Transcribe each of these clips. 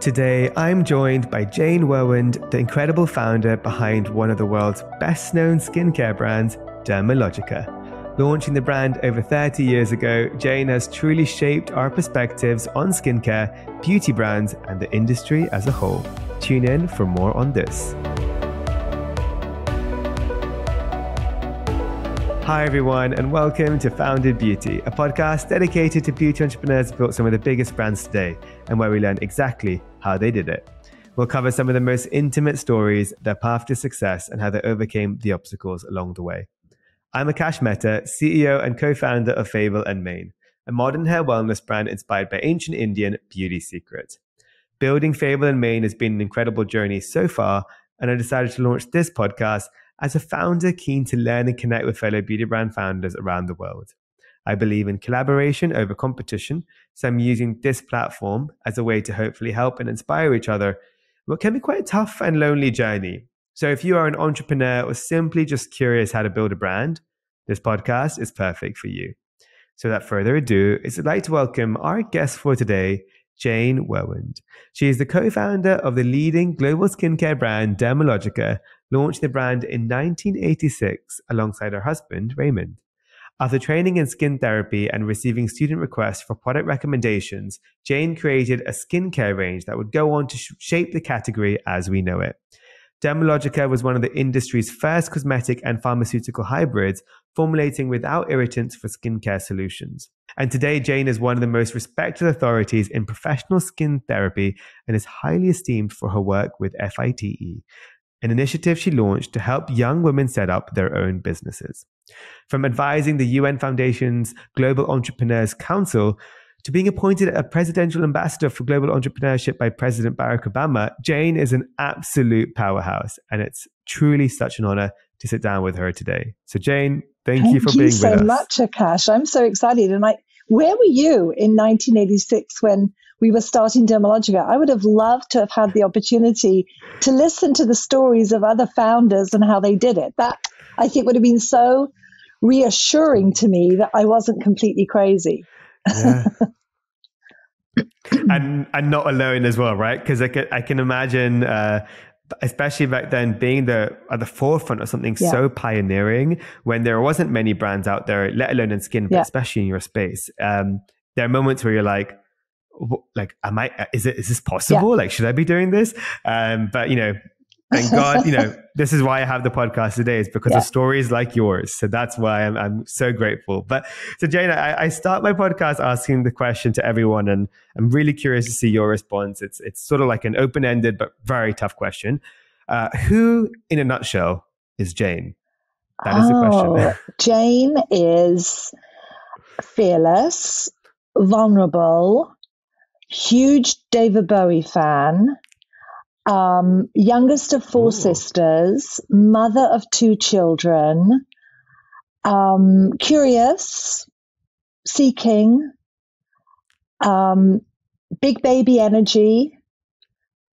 Today, I'm joined by Jane Wurwand, the incredible founder behind one of the world's best known skincare brands, Dermalogica. Launching the brand over 30 years ago, Jane has truly shaped our perspectives on skincare, beauty brands, and the industry as a whole. Tune in for more on this. Hi, everyone, and welcome to Founded Beauty, a podcast dedicated to beauty entrepreneurs who built some of the biggest brands today and where we learn exactly how they did it. We'll cover some of the most intimate stories, their path to success, and how they overcame the obstacles along the way. I'm Akash Mehta, CEO and co founder of Fable and Mane, a modern hair wellness brand inspired by ancient Indian beauty secrets. Building Fable and Mane has been an incredible journey so far, and I decided to launch this podcast as a founder keen to learn and connect with fellow beauty brand founders around the world. I believe in collaboration over competition, so I'm using this platform as a way to hopefully help and inspire each other what can be quite a tough and lonely journey. So if you are an entrepreneur or simply just curious how to build a brand, this podcast is perfect for you. So without further ado, I'd like to welcome our guest for today, Jane Wurwand. She is the co-founder of the leading global skincare brand Dermalogica, launched the brand in 1986 alongside her husband, Raymond. After training in skin therapy and receiving student requests for product recommendations, Jane created a skincare range that would go on to sh- shape the category as we know it. Dermalogica was one of the industry's first cosmetic and pharmaceutical hybrids, formulating without irritants for skincare solutions. And today, Jane is one of the most respected authorities in professional skin therapy and is highly esteemed for her work with FITE, an initiative she launched to help young women set up their own businesses. From advising the UN Foundation's Global Entrepreneurs Council to being appointed a presidential ambassador for global entrepreneurship by President Barack Obama, Jane is an absolute powerhouse, and it's truly such an honor to sit down with her today. So, Jane, thank, thank you for you being so with us. Thank you so much, Akash. I'm so excited, and I, where were you in 1986 when we were starting Dermalogica? I would have loved to have had the opportunity to listen to the stories of other founders and how they did it. That I think would have been so reassuring to me that I wasn't completely crazy. Yeah. and and not alone as well, right? Because I can I can imagine, uh, especially back then, being the at the forefront of something yeah. so pioneering when there wasn't many brands out there, let alone in skin, but yeah. especially in your space. Um, there are moments where you're like, like, am I? Is it? Is this possible? Yeah. Like, should I be doing this? Um, but you know, Thank God, you know, this is why I have the podcast today is because yeah. of stories like yours. So that's why I'm, I'm so grateful. But so Jane, I, I, start my podcast asking the question to everyone and I'm really curious to see your response. It's, it's sort of like an open-ended, but very tough question. Uh, who in a nutshell is Jane? That is oh, the question. Jane is fearless, vulnerable, huge David Bowie fan, um, youngest of four Ooh. sisters, mother of two children, um, curious, seeking, um, big baby energy,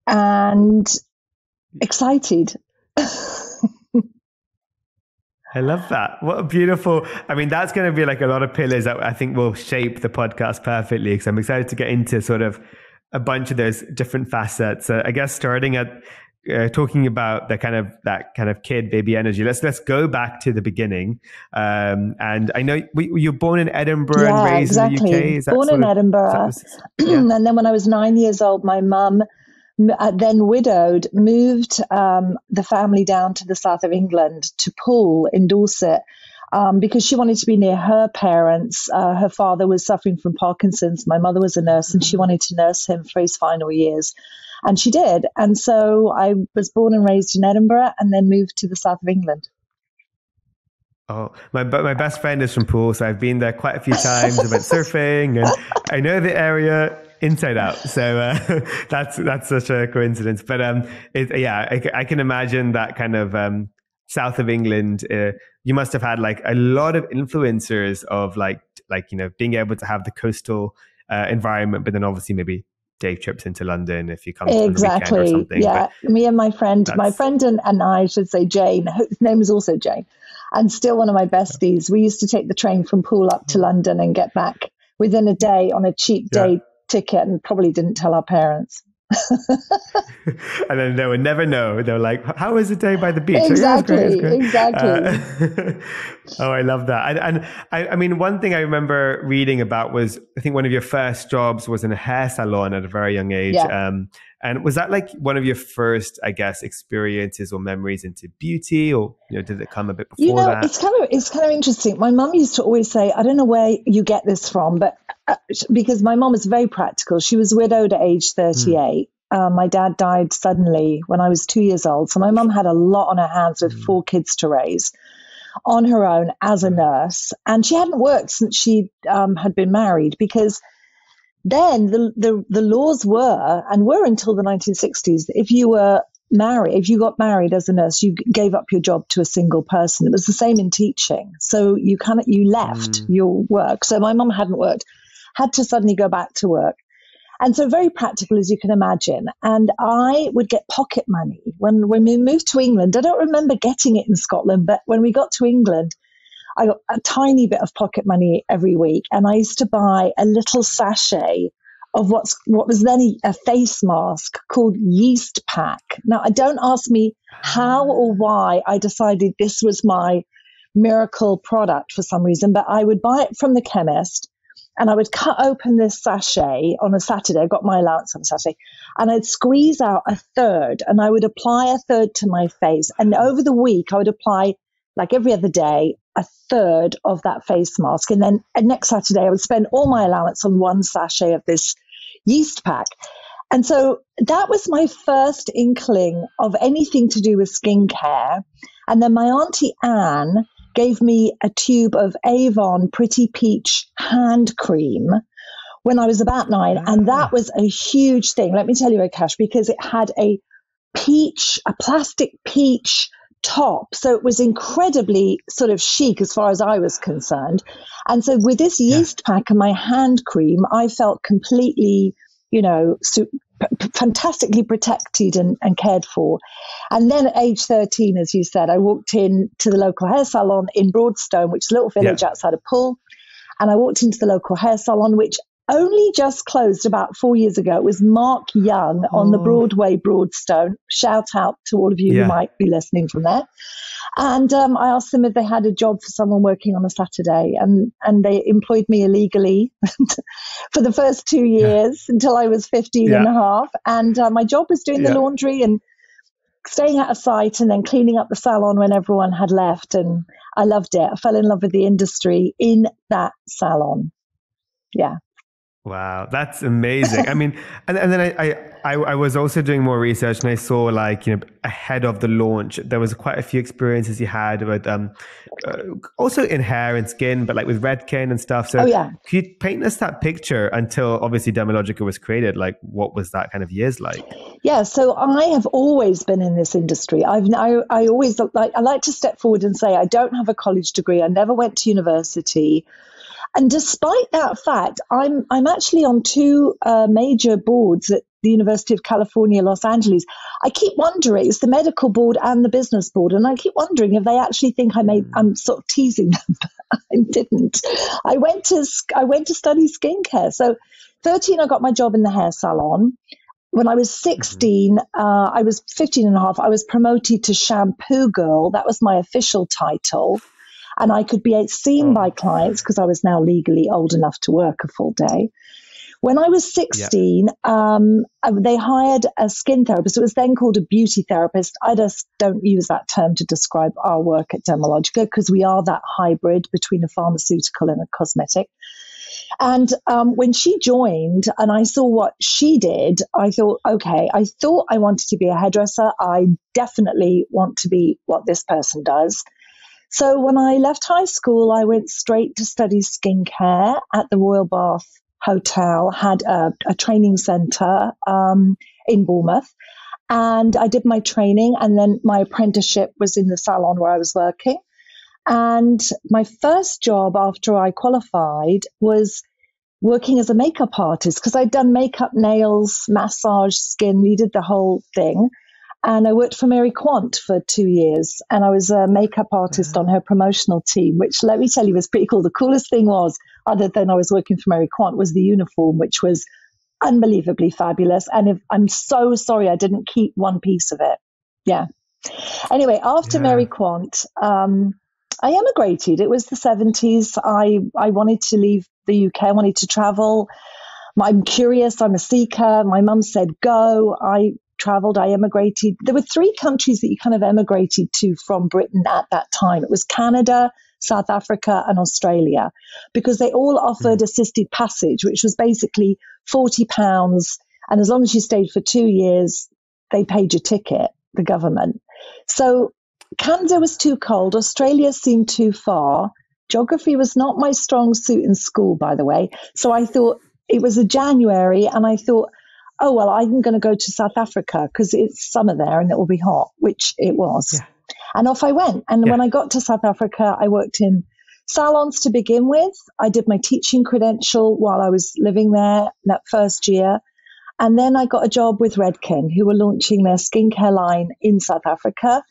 and excited. I love that. What a beautiful. I mean, that's going to be like a lot of pillars that I think will shape the podcast perfectly because I'm excited to get into sort of a bunch of those different facets. Uh, I guess starting at uh, talking about the kind of that kind of kid baby energy. Let's let's go back to the beginning. Um, and I know we, you're born in Edinburgh yeah, and raised exactly. in the UK. born in of, Edinburgh, was, yeah. and then when I was nine years old, my mum, uh, then widowed, moved um, the family down to the south of England to Poole in Dorset um, because she wanted to be near her parents. Uh, her father was suffering from Parkinson's. My mother was a nurse, and she mm-hmm. wanted to nurse him for his final years. And she did. And so I was born and raised in Edinburgh and then moved to the south of England. Oh, my my best friend is from Poole, so I've been there quite a few times. I went surfing, and I know the area inside out. So uh, that's that's such a coincidence. But um, it, yeah, I, I, can imagine that kind of um, south of England, uh, you must have had like a lot of influencers of like like you know being able to have the coastal uh, environment, but then obviously maybe day trips into London if you come exactly. Yeah, but me and my friend, my friend and, and I should say Jane. Whose name is also Jane, and still one of my besties. We used to take the train from Poole up to London and get back within a day on a cheap day yeah. Ticket, and probably didn't tell our parents. and then they would never know. They're like, "How was the day by the beach?" Exactly, oh, yeah, exactly. Uh, oh, I love that. And, and I, I, mean, one thing I remember reading about was I think one of your first jobs was in a hair salon at a very young age. Yeah. Um, and was that like one of your first, I guess, experiences or memories into beauty, or you know, did it come a bit before you know, that? It's kind of it's kind of interesting. My mum used to always say, I don't know where you get this from, but because my mom is very practical. She was widowed at age thirty-eight. Mm. my dad died suddenly when I was two years old, so my mum had a lot on her hands with mm. four kids to raise on her own as a hmm. nurse, and she hadn't worked since she um, had been married because then the, the, the laws were, and were until the 1960s, if you were married, if you got married as a nurse, you gave up your job to a single person. It was the same in teaching. So you kind of, you left mm. your work. So my mum hadn't worked, had to suddenly go back to work. And so very practical as you can imagine. And I would get pocket money when, when we moved to England. I don't remember getting it in Scotland, but when we got to England, I got a tiny bit of pocket money every week, and I used to buy a little sachet of what's what was then a face mask called Yeast Pack. Now, I don't ask me how or why I decided this was my miracle product for some reason, but I would buy it from the chemist and I would cut open this sachet on a Saturday. I got my allowance on a Saturday, and I'd squeeze out a third, and I would apply a third to my face. And over the week, I would apply like every other day a third of that face mask. And then uh, next Saturday, I would spend all my allowance on one sachet of this yeast pack. And so that was my first inkling of anything to do with skincare. And then my auntie Anne gave me a tube of Avon Pretty Peach hand cream when I was about nine. And that was a huge thing. Let me tell you, Akash, because it had a peach, a plastic peach top. So it was incredibly sort of chic as far as I was concerned. And so with this yeast yeah. pack and my hand cream, I felt completely, you know, su- p- fantastically protected and, and cared for. And then at age 13, as you said, I walked in to the local hair salon in Broadstone, which is a little village yeah. outside of Poole. And I walked into the local hair salon, which only just closed about four years ago. It was Mark Young on the oh. Broadway Broadstone. Shout out to all of you yeah. who might be listening from there. And um, I asked them if they had a job for someone working on a Saturday, and, and they employed me illegally for the first two years yeah. until I was 15 yeah. and a half. And uh, my job was doing the laundry and staying out of sight and then cleaning up the salon when everyone had left. And I loved it. I fell in love with the industry in that salon. Yeah. Wow, that's amazing. I mean, and, and then I, I, I was also doing more research and I saw like, you know, ahead of the launch, there was quite a few experiences you had with, um, uh, also in hair and skin, but like with Redken and stuff. So oh, yeah. could you paint us that picture until obviously Dermalogica was created? Like what was that kind of years like? Yeah. So I have always been in this industry. I've, I, I always like, I like to step forward and say, I don't have a college degree. I never went to university. And despite that fact, I'm I'm actually on two uh, major boards at the University of California, Los Angeles. I keep wondering, it's the medical board and the business board, and I keep wondering if they actually think I made. I'm sort of teasing them, but I didn't. I went to I went to study skincare. So, 13, I got my job in the hair salon. When I was 16, uh, I was 15 and a half. I was promoted to shampoo girl. That was my official title and I could be seen by clients because I was now legally old enough to work a full day. When I was 16, yeah. um, uh, they hired a skin therapist. It was then called a beauty therapist. I just don't use that term to describe our work at Dermalogica because we are that hybrid between a pharmaceutical and a cosmetic. And um, when she joined and I saw what she did, I thought, okay, I thought I wanted to be a hairdresser. I definitely want to be what this person does. So when I left high school, I went straight to study skincare at the Royal Bath Hotel, had a, a training center um, in Bournemouth. And I did my training, and then my apprenticeship was in the salon where I was working. And my first job after I qualified was working as a makeup artist because I'd done makeup, nails, massage, skin, you did the whole thing. And I worked for Mary Quant for two years, and I was a makeup artist on her promotional team, which let me tell you was pretty cool. The coolest thing was, other than I was working for Mary Quant, was the uniform, which was unbelievably fabulous. And if, I'm so sorry I didn't keep one piece of it. Yeah. Anyway, after yeah. Mary Quant, um, I emigrated. It was the 70s. I, I wanted to leave the UK. I wanted to travel. I'm curious. I'm a seeker. My mum said, go. I traveled. I emigrated. There were three countries that you kind of emigrated to from Britain at that time. It was Canada, South Africa, and Australia, because they all offered mm. assisted passage, which was basically £40. And as long as you stayed for two years, they paid your ticket, the government. So Canada was too cold. Australia seemed too far. Geography was not my strong suit in school, by the way. So I thought it was a January, and I thought, oh, well, I'm going to go to South Africa because it's summer there and it will be hot, which it was. Yeah. And off I went. And yeah. when I got to South Africa, I worked in salons to begin with. I did my teaching credential while I was living there that first year. And then I got a job with Redken, who were launching their skincare line in South Africa.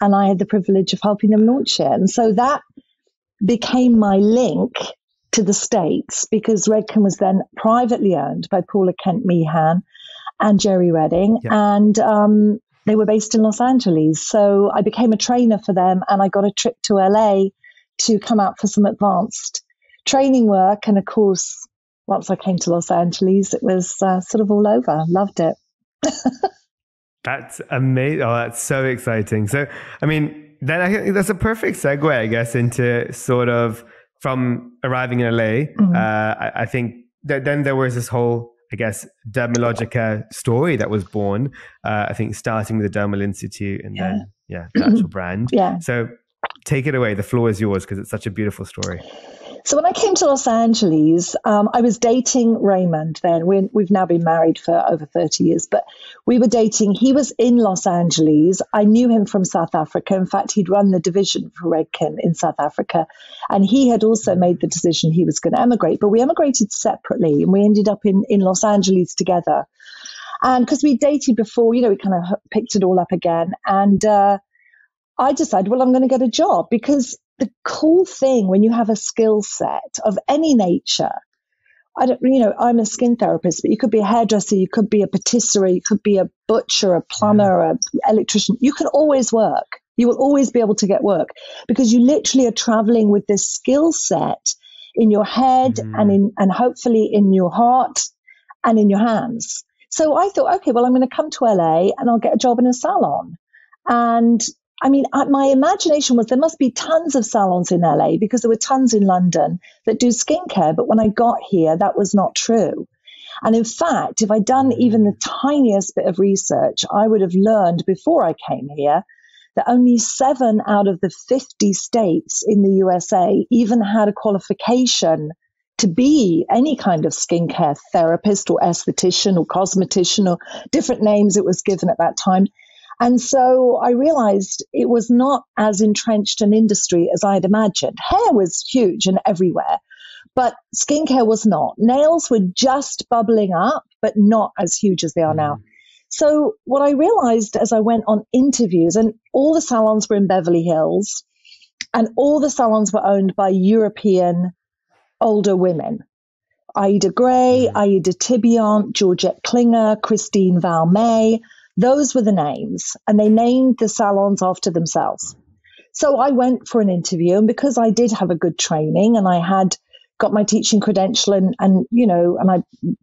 And I had the privilege of helping them launch it. And so that became my link to the States because Redken was then privately owned by Paula Kent Meehan and Jerry Redding. And um, they were based in Los Angeles. So I became a trainer for them and I got a trip to LA to come out for some advanced training work. And of course, once I came to Los Angeles, it was uh, sort of all over. Loved it. that's amazing. Oh, that's so exciting. So, I mean, then I think that's a perfect segue, I guess, into sort of from arriving in LA. Mm-hmm. Uh, I, I, think that then there was this whole I guess, Dermalogica story that was born. Uh, I think starting with the Dermal Institute and yeah. then, yeah, the actual brand. Yeah. So take it away. The floor is yours because it's such a beautiful story. So when I came to Los Angeles, um, I was dating Raymond then. we we've now been married for over 30 years, but we were dating. He was in Los Angeles. I knew him from South Africa. In fact, he'd run the division for Redken in South Africa. And he had also made the decision he was going to emigrate, but we emigrated separately and we ended up in, in Los Angeles together. And because we dated before, you know, we kind of picked it all up again. And, uh, I decided, well, I'm going to get a job because the cool thing when you have a skill set of any nature, I don't, you know, I'm a skin therapist, but you could be a hairdresser, you could be a patisserie, you could be a butcher, a plumber, an electrician. You can always work. You will always be able to get work because you literally are traveling with this skill set in your head mm. and in, and hopefully in your heart and in your hands. So I thought, okay, well, I'm going to come to LA and I'll get a job in a salon. And I mean, my imagination was there must be tons of salons in LA because there were tons in London that do skincare. But when I got here, that was not true. And in fact, if I'd done even the tiniest bit of research, I would have learned before I came here that only seven out of the 50 states in the USA even had a qualification to be any kind of skincare therapist or esthetician or cosmetician or different names it was given at that time. And so I realized it was not as entrenched an industry as I had imagined. Hair was huge and everywhere, but skincare was not. Nails were just bubbling up, but not as huge as they are now. Mm. So what I realized as I went on interviews, and all the salons were in Beverly Hills, and all the salons were owned by European older women. Ida Gray, mm. Aida Thibiant, Georgette Klinger, Christine Valmy, those were the names, and they named the salons after themselves. So I went for an interview, and because I did have a good training and I had got my teaching credential and, and you know, and I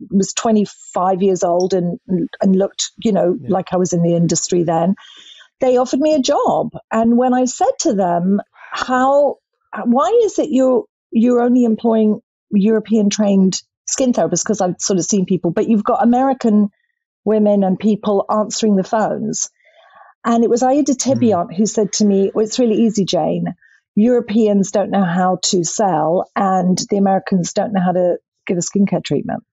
was 25 years old and, and looked, you know, yeah. like I was in the industry then, they offered me a job. And when I said to them, how, why is it you're, you're only employing European trained skin therapists? Because I've sort of seen people, but you've got American women and people answering the phones. And it was Aida Thibiant mm. who said to me, well, It's really easy, Jane. Europeans don't know how to sell, and the Americans don't know how to give a skincare treatment.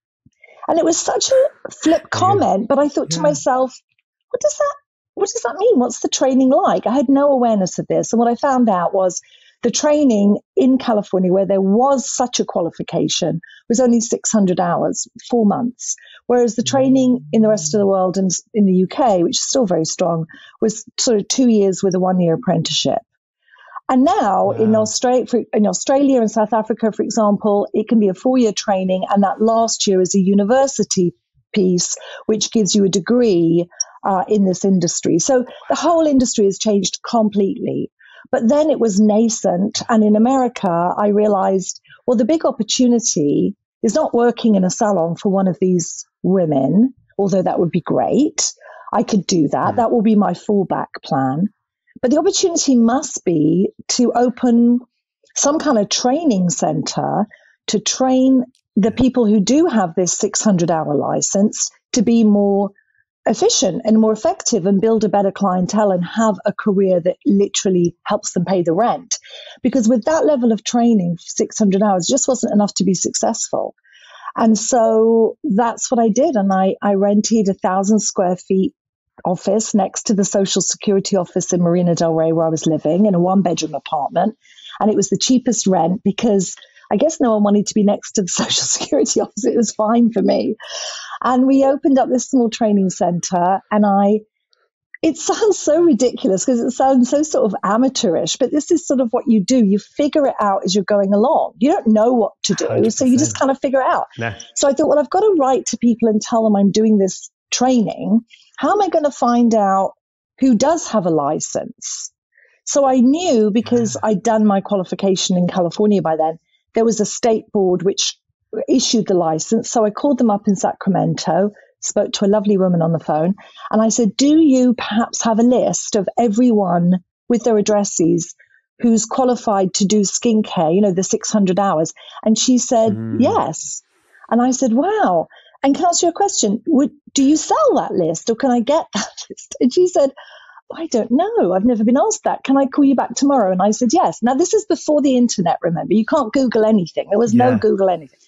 And it was such a flip comment, yeah. but I thought yeah. to myself, what does that what does that mean? What's the training like? I had no awareness of this. And what I found out was the training in California, where there was such a qualification, was only 600 hours, four months. Whereas the training in the rest of the world and in the UK, which is still very strong, was sort of two years with a one year apprenticeship. And now wow. in Australia, in Australia and South Africa, for example, it can be a four year training, and that last year is a university piece, which gives you a degree uh, in this industry. So the whole industry has changed completely. But then it was nascent. And in America, I realized, well, the big opportunity is not working in a salon for one of these women, although that would be great. I could do that. Mm. That will be my fallback plan. But the opportunity must be to open some kind of training center to train the people who do have this 600 hour license to be more efficient and more effective and build a better clientele and have a career that literally helps them pay the rent. Because with that level of training, 600 hours just wasn't enough to be successful. And so that's what I did. And I, I rented a thousand square feet office next to the social security office in Marina Del Rey where I was living in a one bedroom apartment. And it was the cheapest rent because I guess no one wanted to be next to the social security office. It was fine for me. And we opened up this small training center and I, it sounds so ridiculous because it sounds so sort of amateurish, but this is sort of what you do. You figure it out as you're going along. You don't know what to do, 100%. so you just kind of figure it out. Nah. So I thought, well, I've got to write to people and tell them I'm doing this training. How am I going to find out who does have a license? So I knew because I'd done my qualification in California by then, there was a state board which issued the license. So I called them up in Sacramento, spoke to a lovely woman on the phone, and I said, Do you perhaps have a list of everyone with their addresses who's qualified to do skincare, you know, the 600 hours? And she said, mm. Yes. And I said, Wow. And can I ask you a question? Would, do you sell that list or can I get that list? And she said, I don't know. I've never been asked that. Can I call you back tomorrow? And I said, yes. Now, this is before the internet, remember. You can't Google anything. There was yeah. no Google anything.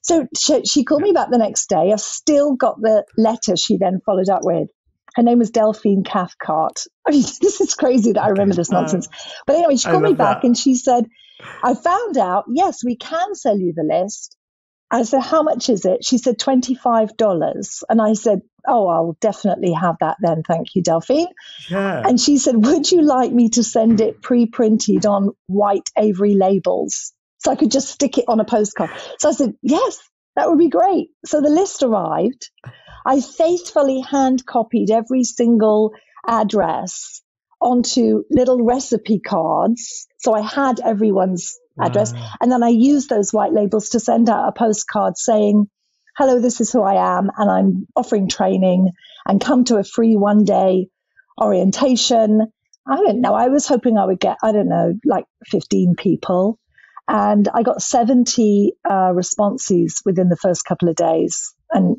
So she, she called me back the next day. I've still got the letter she then followed up with. Her name was Delphine Cathcart. I mean, this is crazy that I remember this nonsense. but anyway, she called me back that. and she said, I found out, yes, we can sell you the list. I said, How much is it? She said, $25. And I said, Oh, I'll definitely have that then. Thank you, Delphine. Yeah. And she said, Would you like me to send it pre printed on white Avery labels? So I could just stick it on a postcard. So I said, Yes, that would be great. So the list arrived. I faithfully hand copied every single address onto little recipe cards. So I had everyone's address. Wow. And then I use those white labels to send out a postcard saying, hello, this is who I am, and I'm offering training and come to a free one day orientation. I don't know. I was hoping I would get, I don't know, like 15 people. And I got 70 uh, responses within the first couple of days. And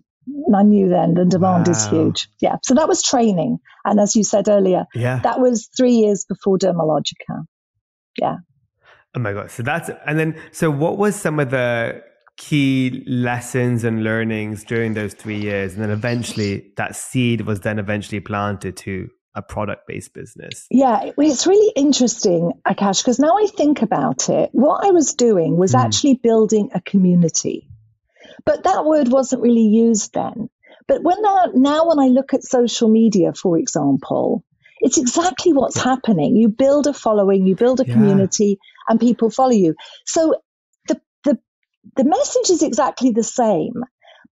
I knew then the demand wow. is huge. Yeah. So that was training. And as you said earlier, yeah. that was three years before Dermalogica. Yeah. Oh my God. So that's, and then, so what was some of the key lessons and learnings during those three years? And then eventually that seed was then eventually planted to a product based business. Yeah, it's really interesting, Akash, because now I think about it, what I was doing was mm. actually building a community. But that word wasn't really used then. But when now, now when I look at social media, for example, it's exactly what's happening. You build a following, you build a yeah. community, and people follow you. So the, the, the message is exactly the same,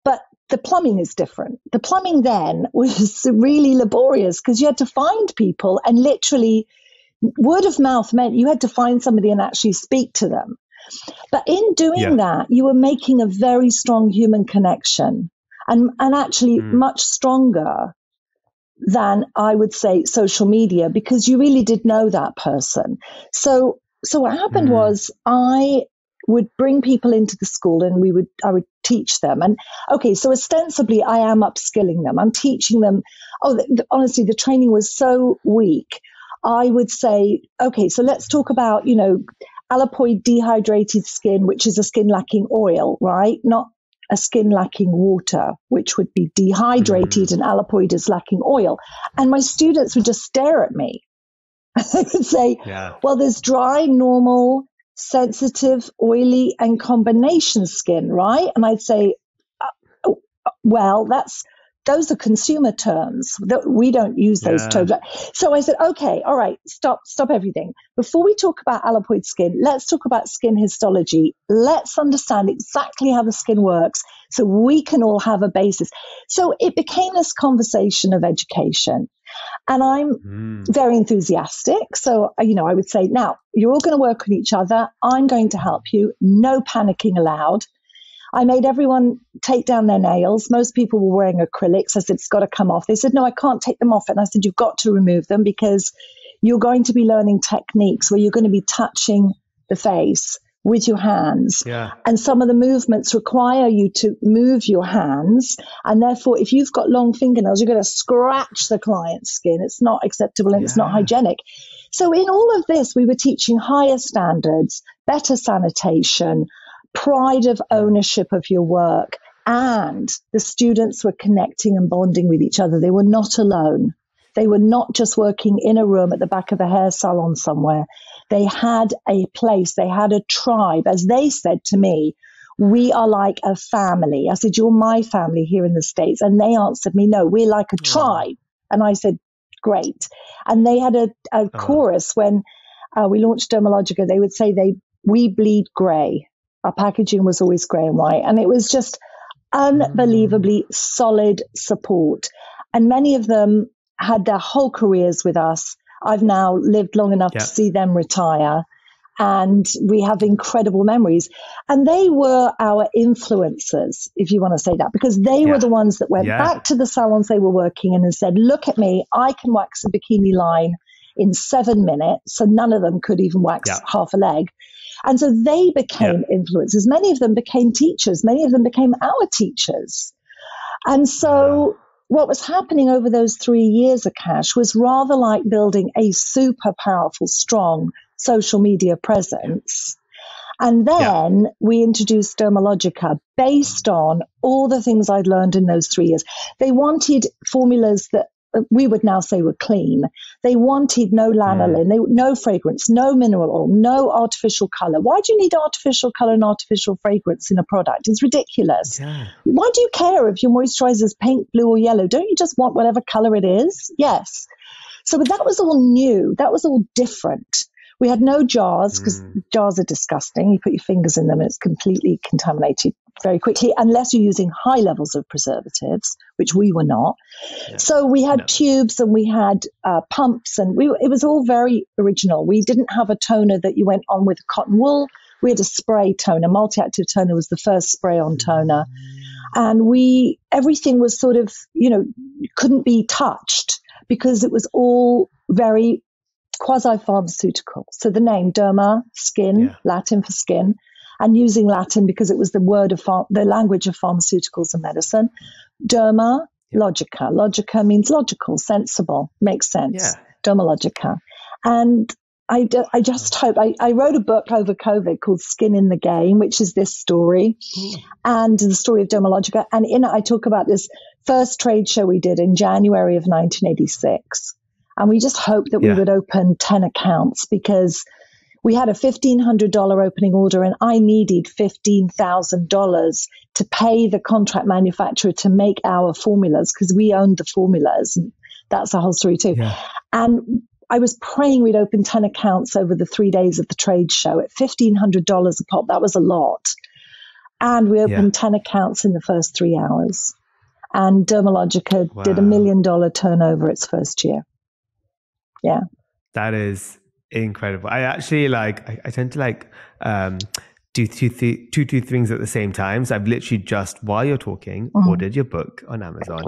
but the plumbing is different. The plumbing then was really laborious because you had to find people and literally word of mouth meant you had to find somebody and actually speak to them. But in doing yeah. that, you were making a very strong human connection and, and actually mm. much stronger than I would say social media because you really did know that person. So so what happened mm. was I would bring people into the school and we would I would teach them. And okay so ostensibly I am upskilling them. I'm teaching them oh honestly the training was so weak. I would say okay so let's talk about you know Alipoid dehydrated skin which is a skin lacking oil right? Not a skin lacking water which would be dehydrated mm. and Alipoid is lacking oil. And my students would just stare at me I could say, yeah. well, there's dry, normal, sensitive, oily, and combination skin, right? And I'd say, uh, well, that's those are consumer terms that we don't use those yeah. terms. So I said, okay, all right, stop, stop everything. Before we talk about alipoid skin, let's talk about skin histology. Let's understand exactly how the skin works so we can all have a basis. So it became this conversation of education. And I'm mm. very enthusiastic. So, you know, I would say, now you're all going to work on each other. I'm going to help you. No panicking allowed. I made everyone take down their nails. Most people were wearing acrylics. I said, it's got to come off. They said, no, I can't take them off. And I said, you've got to remove them because you're going to be learning techniques where you're going to be touching the face with your hands. Yeah. And some of the movements require you to move your hands. And therefore, if you've got long fingernails, you're going to scratch the client's skin. It's not acceptable and yeah. it's not hygienic. So, in all of this, we were teaching higher standards, better sanitation, pride of ownership of your work. And the students were connecting and bonding with each other. They were not alone. They were not just working in a room at the back of a hair salon somewhere. They had a place, they had a tribe. As they said to me, we are like a family. I said, You're my family here in the States. And they answered me, No, we're like a tribe. And I said, Great. And they had a, a uh-huh. chorus when uh, we launched Dermalogica. They would say, they, We bleed grey. Our packaging was always grey and white. And it was just unbelievably mm. solid support. And many of them had their whole careers with us. I've now lived long enough yeah. to see them retire. And we have incredible memories. And they were our influencers, if you want to say that, because they yeah. were the ones that went yeah. back to the salons they were working in and said, Look at me, I can wax a bikini line in seven minutes. So none of them could even wax half a leg. And so they became influencers. Many of them became teachers. Many of them became our teachers. And so ah. What was happening over those three years, Akash, was rather like building a super powerful, strong social media presence. And then yeah. we introduced Dermalogica based on all the things I'd learned in those three years. They wanted formulas that we would now say were clean. They wanted no lanolin, they, no fragrance, no mineral oil, no artificial color. Why do you need artificial color and artificial fragrance in a product? It's ridiculous. Yeah. Why do you care if your moisturizer is pink, blue, or yellow? Don't you just want whatever color it is? Yes. So that was all new. That was all different. We had no jars because mm. jars are disgusting. You put your fingers in them and it's completely contaminated very quickly, unless you're using high levels of preservatives, which we were not. Yeah. So we had no. tubes and we had uh, pumps, and we, it was all very original. We didn't have a toner that you went on with cotton wool. We had a spray toner. Multi-active toner was the first spray-on toner, and we everything was sort of you know couldn't be touched because it was all very quasi pharmaceutical. So the name derma, skin, yeah. Latin for skin, and using Latin because it was the word of phar- the language of pharmaceuticals and medicine. Derma, logica. Logica means logical, sensible, makes sense. Yeah. Dermalogica. And I, d- I just hope I, I wrote a book over COVID called Skin in the Game, which is this story mm. and the story of Dermalogica. And in it, I talk about this first trade show we did in January of 1986. And we just hoped that yeah. we would open 10 accounts because we had a $1,500 opening order and I needed $15,000 to pay the contract manufacturer to make our formulas because we owned the formulas. And that's a whole story too. Yeah. And I was praying we'd open 10 accounts over the three days of the trade show at $1,500 a pop. That was a lot. And we opened yeah. 10 accounts in the first three hours. And Dermalogica wow. did a million dollar turnover its first year. Yeah. That is incredible. I actually like. I, I tend to like um, do two, th- two, two things at the same time. So I've literally just while you're talking mm. ordered your book on Amazon.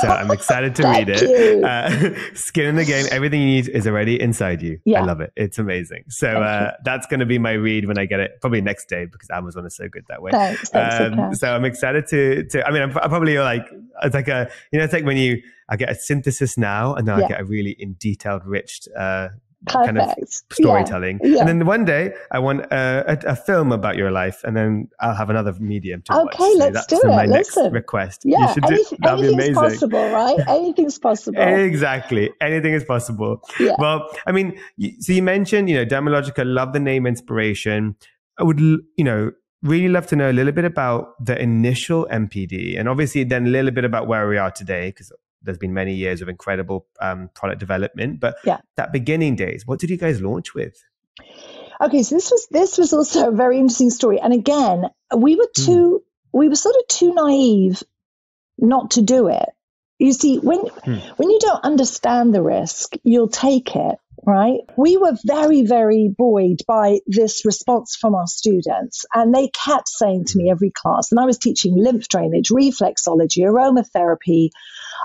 So I'm excited to read it. Uh, Skin in the Game. Everything you need is already inside you. Yeah. I love it. It's amazing. So uh, that's going to be my read when I get it. Probably next day because Amazon is so good that way. Thanks. Thanks um, so I'm excited to. to I mean, I'm, I'm, probably like it's like a you know it's like when you I get a synthesis now and then yeah. I get a really in detailed, rich. Uh, Perfect. kind of storytelling. Yeah. Yeah. And then one day I want a, a, a, film about your life, and then I'll have another medium to okay, watch. Okay, let's do it. My Listen. next request. Yeah, Any, do, anything's possible, right? Anything's possible. exactly, anything is possible. Yeah. Well, I mean, so you mentioned, you know, Dermalogica. Love the name, inspiration. I would, you know, really love to know a little bit about the initial MPD and obviously then a little bit about where we are today because there's been many years of incredible um, product development. But yeah. that beginning days, what did you guys launch with? Okay, so this was this was also a very interesting story. And again, we were hmm. too mm. we were sort of too naive not to do it. You see, when mm. when you don't understand the risk, you'll take it right? We were very, very buoyed by this response from our students. And they kept saying to me every class, and I was teaching lymph drainage, reflexology, aromatherapy,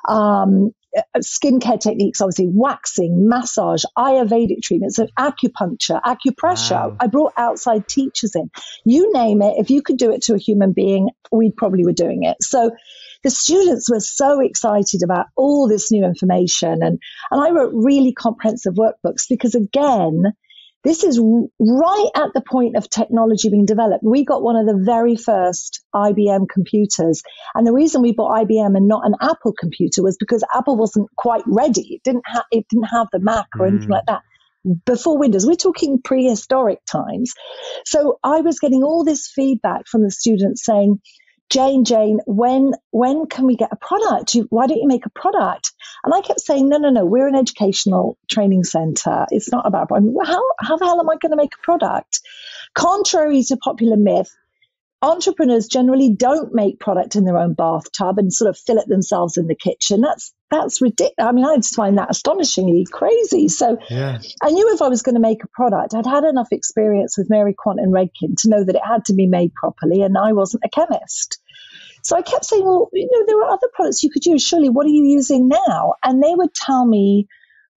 um, skincare techniques, obviously waxing, massage, Ayurvedic treatments, acupuncture, acupressure. Wow. I brought outside teachers in. You name it. If you could do it to a human being, we probably were doing it. So the students were so excited about all this new information. And, and I wrote really comprehensive workbooks because, again, this is right at the point of technology being developed. We got one of the very first IBM computers. And the reason we bought IBM and not an Apple computer was because Apple wasn't quite ready. It didn't have, it didn't have the Mac or mm. anything like that before Windows. We're talking prehistoric times. So I was getting all this feedback from the students saying, Jane, Jane, when when can we get a product? You, why don't you make a product? And I kept saying, no, no, no, we're an educational training center. It's not about I mean, how how the hell am I going to make a product? Contrary to popular myth, entrepreneurs generally don't make product in their own bathtub and sort of fill it themselves in the kitchen. That's that's ridiculous. I mean, I just find that astonishingly crazy. So yeah. I knew if I was going to make a product, I'd had enough experience with Mary Quant and Redken to know that it had to be made properly, and I wasn't a chemist. So I kept saying, well, you know, there are other products you could use. Surely, what are you using now? And they would tell me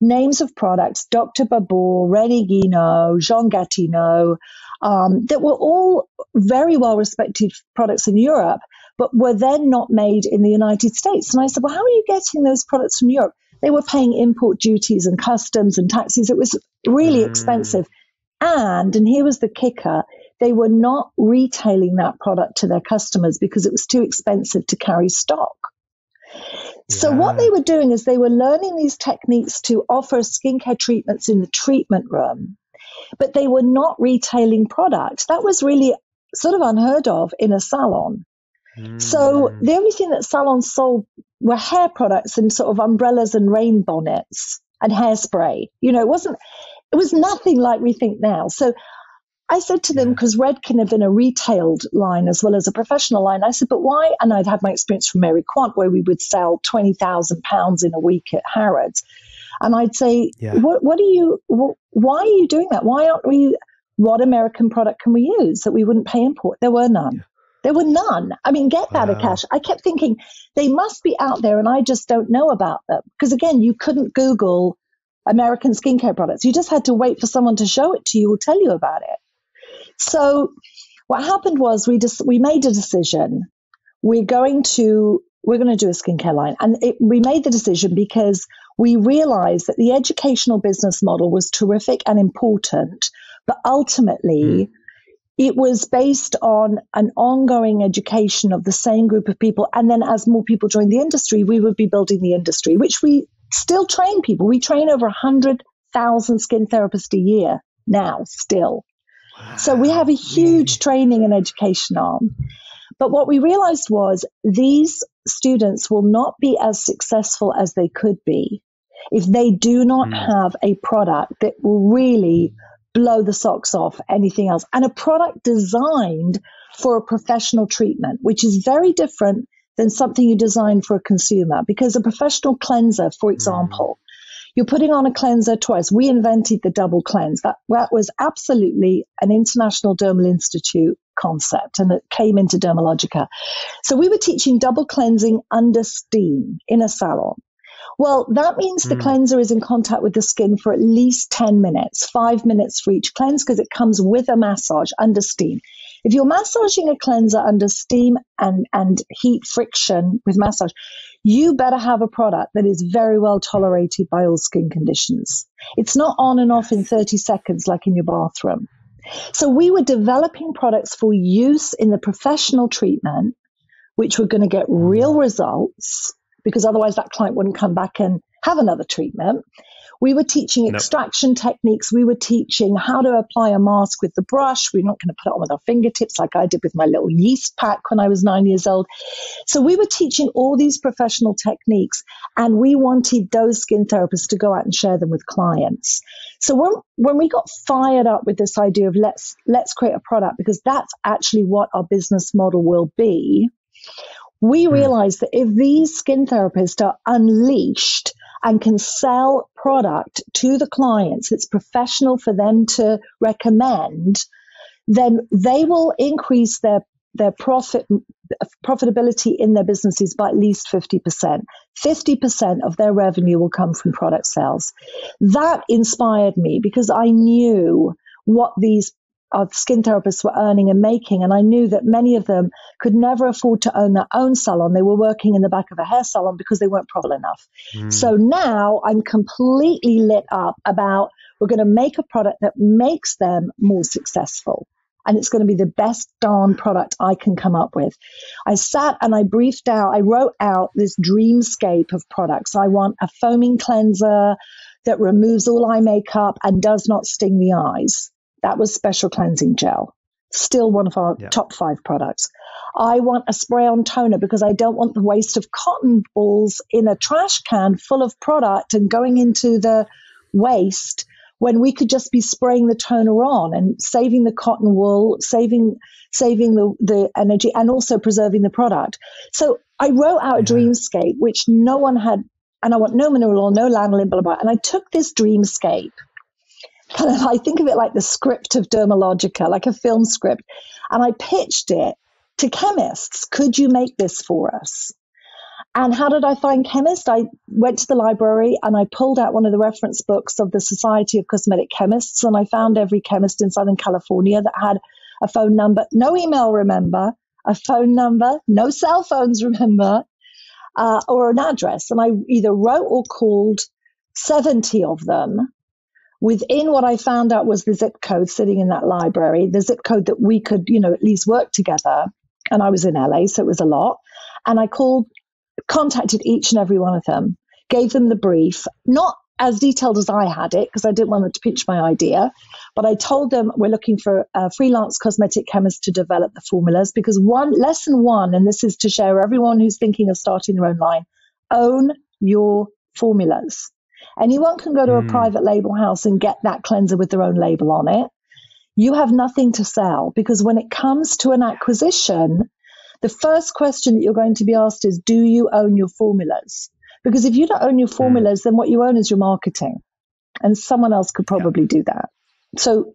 names of products, Dr. Babor, René Guinot, Jean Gattinot, um, that were all very well respected products in Europe, but were then not made in the United States. And I said, well, how are you getting those products from Europe? They were paying import duties and customs and taxes. It was really mm. expensive. And, and here was the kicker, they were not retailing that product to their customers because it was too expensive to carry stock. Yeah. So what they were doing is they were learning these techniques to offer skincare treatments in the treatment room, but they were not retailing products. That was really sort of unheard of in a salon. Mm. So the only thing that salons sold were hair products and sort of umbrellas and rain bonnets and hairspray. You know, it wasn't, it was nothing like we think now. So I said to them, because Redken had been a retailed line as well as a professional line, I said, but why? And I'd had my experience from Mary Quant where we would sell £20,000 in a week at Harrods. And I'd say, yeah. what, what are you, what, why are you doing that? Why aren't we, what American product can we use that we wouldn't pay import? There were none. Yeah. There were none. I mean, get that, wow. Akash. I kept thinking they must be out there and I just don't know about them. Because again, you couldn't Google American skincare products. You just had to wait for someone to show it to you or tell you about it. So what happened was we just we made a decision. We're going to we're going to do a skincare line, and it, we made the decision because we realized that the educational business model was terrific and important, but ultimately. Mm. It was based on an ongoing education of the same group of people. And then as more people joined the industry, we would be building the industry, which we still train people. We train over 100,000 skin therapists a year now, still. So we have a huge training and education arm. But what we realized was these students will not be as successful as they could be if they do not mm. have a product that will really blow the socks off anything else and a product designed for a professional treatment, which is very different than something you design for a consumer because a professional cleanser, for hmm. example, you're putting on a cleanser twice. We invented the double cleanse. That, that was absolutely an International Dermal Institute concept and it came into Dermalogica. So we were teaching double cleansing under steam in a salon. Well, that means the mm. cleanser is in contact with the skin for at least 10 minutes, five minutes for each cleanse because it comes with a massage under steam. If you're massaging a cleanser under steam and, and heat friction with massage, you better have a product that is very well tolerated by all skin conditions. It's not on and off in 30 seconds like in your bathroom. So we were developing products for use in the professional treatment, which were going to get real mm. results because otherwise that client wouldn't come back and have another treatment. We were teaching extraction nope. techniques. We were teaching how to apply a mask with the brush. We're not going to put it on with our fingertips like I did with my little yeast pack when I was nine years old. So we were teaching all these professional techniques and we wanted those skin therapists to go out and share them with clients. So when, when we got fired up with this idea of let's, let's create a product because that's actually what our business model will be, we hmm. realized that if these skin therapists are unleashed and can sell product to the clients that's professional for them to recommend, then they will increase their their profit profitability in their businesses by at least 50%. 50% of their revenue will come from product sales. That inspired me because I knew what these our skin therapists were earning and making. And I knew that many of them could never afford to own their own salon. They were working in the back of a hair salon because they weren't profitable enough. Mm. So now I'm completely lit up about we're going to make a product that makes them more successful. And it's going to be the best darn product I can come up with. I sat and I briefed out, I wrote out this dreamscape of products. I want a foaming cleanser that removes all eye makeup and does not sting the eyes. That was special cleansing gel. Still one of our top five products. I want a spray on toner because I don't want the waste of cotton balls in a trash can full of product and going into the waste when we could just be spraying the toner on and saving the cotton wool, saving saving the, the energy and also preserving the product. So I wrote out a dreamscape which no one had and I want no mineral oil, no lanolin, blah, blah, blah. And I took this dreamscape kind of, I think of it like the script of Dermalogica, like a film script. And I pitched it to chemists. Could you make this for us? And how did I find chemists? I went to the library and I pulled out one of the reference books of the Society of Cosmetic Chemists. And I found every chemist in Southern California that had a phone number, no email, remember, a phone number, no cell phones, remember, uh, or an address. And I either wrote or called 70 of them within what I found out was the zip code sitting in that library, the zip code that we could, you know, at least work together. And I was in LA, so it was a lot. And I called, contacted each and every one of them, gave them the brief, not as detailed as I had it, because I didn't want them to pitch my idea. But I told them we're looking for a freelance cosmetic chemist to develop the formulas because one lesson one, and this is to share everyone who's thinking of starting their own line, own your formulas. Anyone can go to mm. a hmm. private label house and get that cleanser with their own label on it. You have nothing to sell because when it comes to an acquisition, the first question that you're going to be asked is Do you own your formulas? Because if you don't own your hmm. formulas, mm. then what you own is your marketing. And someone else could probably yeah. do that. So,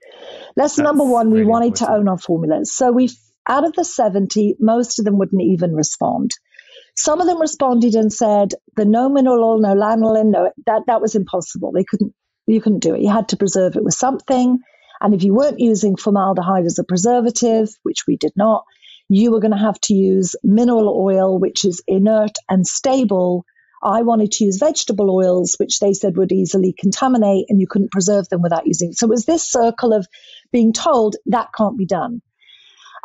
lesson That's number one, we wanted important. to own our formulas. So, we out of the 70, most of them wouldn't even respond. Some of them responded and said the no mineral, oil, no lanolin, no, that, that was impossible. They couldn't, you couldn't do it. You had to preserve it with something. And if you weren't using formaldehyde as a preservative, which we did not, you were going to have to use mineral oil, which is inert and stable. I wanted to use vegetable oils, which they said would easily contaminate and you couldn't preserve them without using. So it was this circle of being told that can't be done.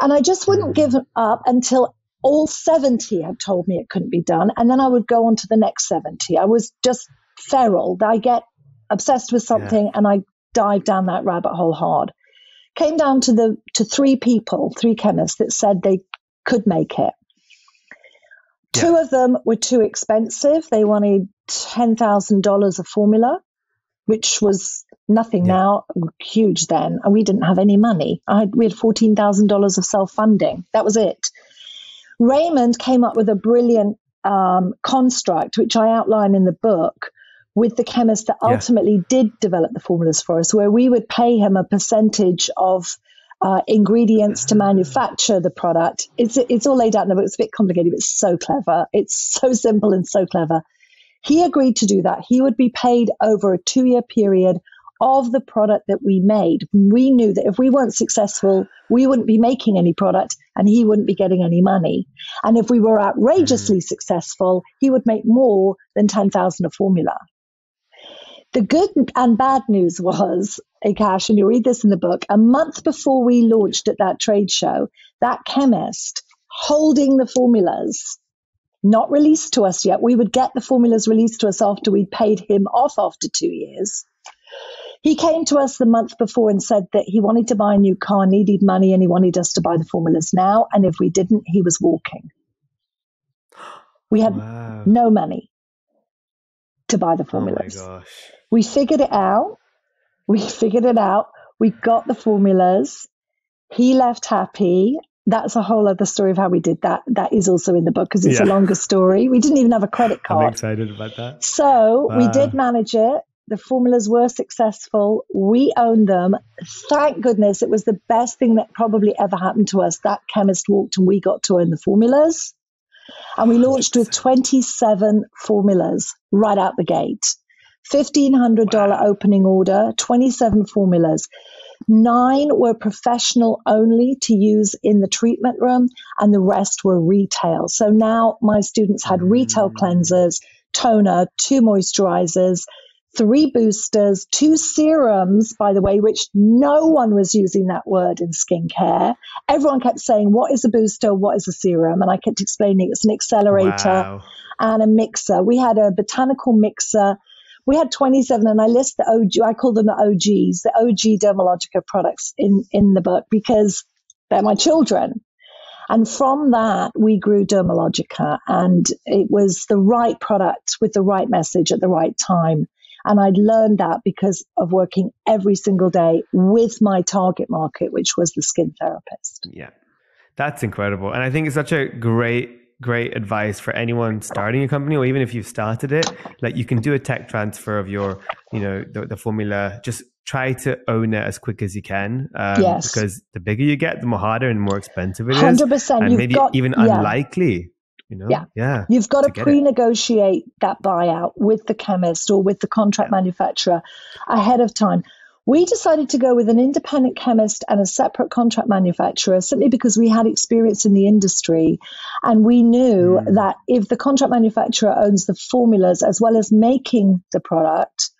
And I just wouldn't mm. give up until all 70 had told me it couldn't be done. And then I would go on to the next 70. I was just feral. I get obsessed with something yeah. and I dive down that rabbit hole hard. Came down to the to three people, three chemists that said they could make it. Yeah. Two of them were too expensive. They wanted ten thousand dollars a formula, which was nothing yeah. now, huge then, and we didn't have any money. I had, we had fourteen thousand dollars of self funding. That was it. Raymond came up with a brilliant um, construct, which I outline in the book, with the chemist that ultimately yeah. did develop the formulas for us, where we would pay him a percentage of uh, ingredients to manufacture the product. It's it's all laid out in the book. It's a bit complicated, but it's so clever. It's so simple and so clever. He agreed to do that. He would be paid over a two year period of the product that we made. We knew that if we weren't successful, we wouldn't be making any product and he wouldn't be getting any money. And if we were outrageously mm. successful, he would make more than 10,000 a formula. The good and bad news was, Akash, and you read this in the book, a month before we launched at that trade show, that chemist holding the formulas not released to us yet. We would get the formulas released to us after we'd paid him off after two years. He came to us the month before and said that he wanted to buy a new car, needed money, and he wanted us to buy the formulas now. And if we didn't, he was walking. We had wow. no money to buy the oh formulas. Oh we figured it out. We figured it out. We got the formulas. He left happy. That's a whole other story of how we did that. That is also in the book because it's yeah. a longer story. We didn't even have a credit card. I'm excited about that. So wow. we did manage it. The formulas were successful. We owned them. Thank goodness it was the best thing that probably ever happened to us. That chemist walked and we got to own the formulas. And we launched with 27 formulas right out the gate. $1,500 wow. opening order, 27 formulas. Nine were professional only to use in the treatment room, and the rest were retail. So now my students had retail mm. cleansers, toner, two moisturizers, three boosters, two serums, by the way, which no one was using that word in skincare. Everyone kept saying, What is a booster? What is a serum? And I kept explaining it's an accelerator wow. and a mixer. We had a botanical mixer. We had 27, and I list the OG, I call them the OGs, the OG Dermalogica products in, in the book because they're my children. And from that, we grew Dermalogica, and it was the right product with the right message at the right time. And I'd learned that because of working every single day with my target market, which was the skin therapist. Yeah, that's incredible. And I think it's such a great great advice for anyone starting a company or even if you've started it like you can do a tech transfer of your you know the, the formula just try to own it as quick as you can um, yes. because the bigger you get the more harder and more expensive it is 100% and You've maybe got, even yeah. unlikely you know? Yeah. Yeah. You've got to, to pre-negotiate it. that buyout with the chemist or with the contract yeah. manufacturer ahead of time. We decided to go with an independent chemist and a separate contract manufacturer simply because we had experience in the industry. And we knew mm. that if the contract manufacturer owns the formulas as well as making the product,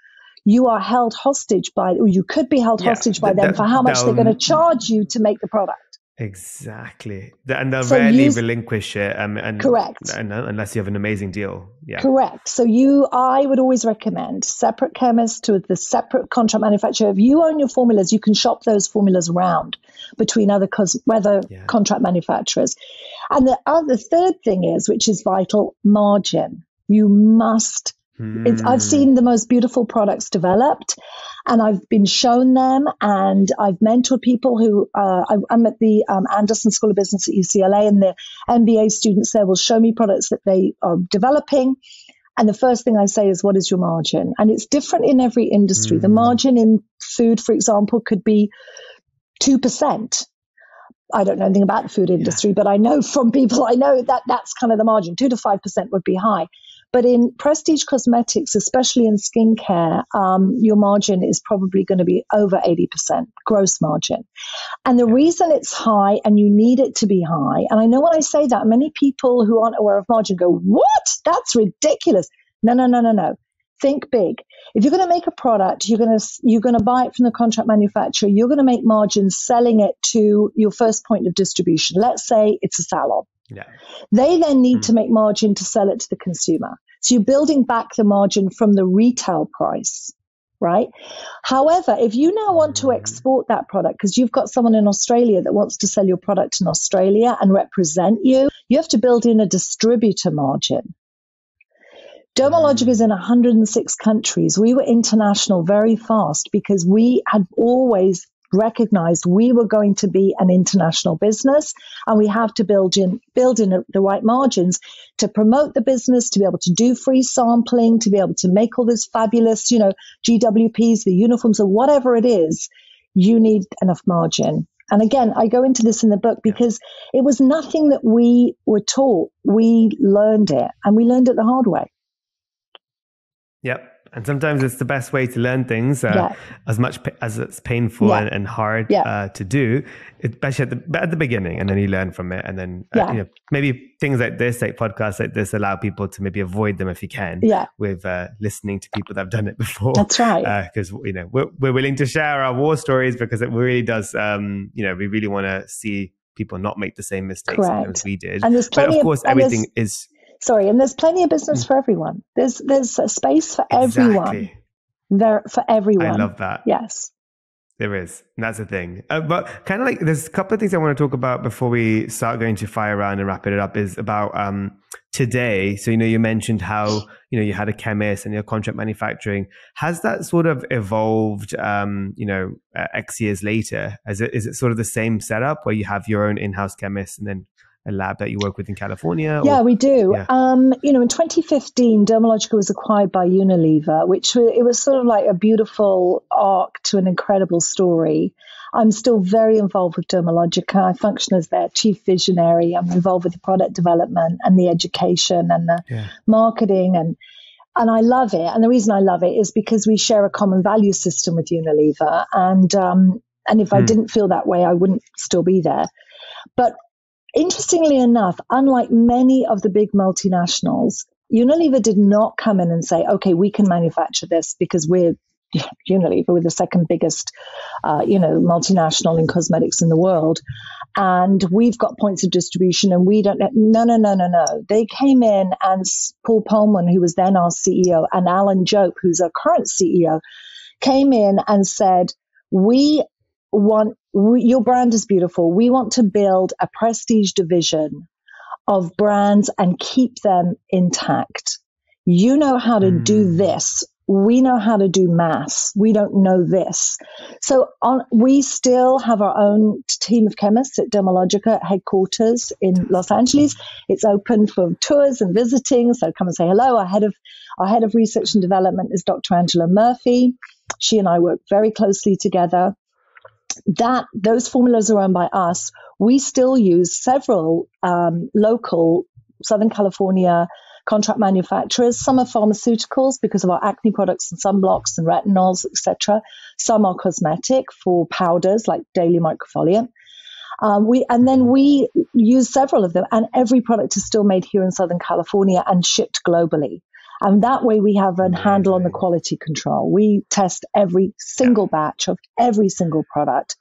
you are held hostage by, or you could be held yeah. hostage by them for how much they're going to charge you to make the product. Exactly, and they'll so rarely relinquish it. Um, and, correct, and, unless you have an amazing deal. Yeah, correct. So you, I would always recommend separate chemist to the separate contract manufacturer. If you own your formulas, you can shop those formulas around between other cos- whether yeah. contract manufacturers. And the other third thing is, which is vital, margin. You must it's, I've hmm. seen the most beautiful products developed, and I've been shown them, and I've mentored people who uh, I, am at the um, Anderson School of Business at UCLA, and the MBA students there will show me products that they are developing. And the first thing I say is, what is your margin? And it's different in every industry. Mm. The hmm. margin in food, for example, could be 2%. I don't know anything about the food industry, yeah. but I know from people I know that that's kind of the margin. 2 to 5% would be high. But in prestige cosmetics, especially in skincare, um, your margin is probably going to be over 80% gross margin. And the reason it's high and you need it to be high, and I know when I say that, many people who aren't aware of margin go, What? That's ridiculous. No, no, no, no, no. Think big. If you're going to make a product, you're going to you're going to buy it from the contract manufacturer. You're going to make margins selling it to your first point of distribution. Let's say it's a salon. Yeah. They then need mm. to make margin to sell it to the consumer. So you're building back the margin from the retail price, right? However, if you now want to hmm. export that product because you've got someone in Australia that wants to sell your product in Australia and represent you, you have to build in a distributor margin. Dermalogica is in 106 countries. We were international very fast because we had always recognized we were going to be an international business and we have to build in build in the right margins to promote the business to be able to do free sampling to be able to make all this fabulous you know gwps the uniforms or whatever it is you need enough margin. And again i go into this in the book because it was nothing that we were taught. We learned it and we learned it the hard way. Yep and sometimes it's the best way to learn things, uh, yeah. as much as it's painful yeah. and, and, hard yeah. uh, to do, especially at the, at the beginning, and then you learn from it. And then uh, you know, maybe things like this, like podcasts like this, allow people to maybe avoid them if you can. Yeah. With uh, listening to people that have done it before. That's right. Because uh, you know we're we're willing to share our war stories because it really does. Um, you know, we really want to see people not make the same mistakes Correct. as we did. And there's plenty but of course, of, everything is Sorry, and there's plenty of business mm. for everyone. There's there's a space for exactly. everyone. There for everyone. I love that. Yes. There is. And that's the thing. Uh, but kind of like there's a couple of things I want to talk about before we start going to fire around and wrap it up is about um, today. So, you know, you mentioned how, you know, you had a chemist and your contract manufacturing. Has that sort of evolved, um, you know, uh, X years later? Is it, is it sort of the same setup where you have your own in-house chemist and then a lab that you work with in California? Or? Yeah, we do. Yeah. Um, you know, in 2015, Dermalogica was acquired by Unilever, which it was sort of like a beautiful arc to an incredible story. I'm still very involved with Dermalogica. I function as their chief visionary. I'm involved with the product development and the education and the yeah. marketing and and I love it. And the reason I love it is because we share a common value system with Unilever. And um, and if I hmm. didn't feel that way, I wouldn't still be there. But Interestingly enough, unlike many of the big multinationals, Unilever did not come in and say, okay, we can manufacture this because we're Unilever, we're the second biggest, uh, you know, multinational in cosmetics in the world. And we've got points of distribution and we don't, no, no, no, no, no. They came in and Paul Polman, who was then our CEO, and Alan Jope, who's our current CEO, came in and said, we want your brand is beautiful. We want to build a prestige division of brands and keep them intact. You know how to mm. do hmm. this. We know how to do mass. We don't know this. So on, we still have our own team of chemists at Dermalogica headquarters in Los Angeles. It's open for tours and visiting. So come and say hello. Our head of, our head of research and development is Dr. Angela Murphy. She and I work very closely together that those formulas are owned by us. We still use several um, local Southern California contract manufacturers. Some are pharmaceuticals because of our acne products and sunblocks and retinols, etc. Some are cosmetic for powders like daily microfoliant. Um, we and then we use several of them, and every product is still made here in Southern California and shipped globally. And that way we have a handle on the quality control. We test every single batch of every single product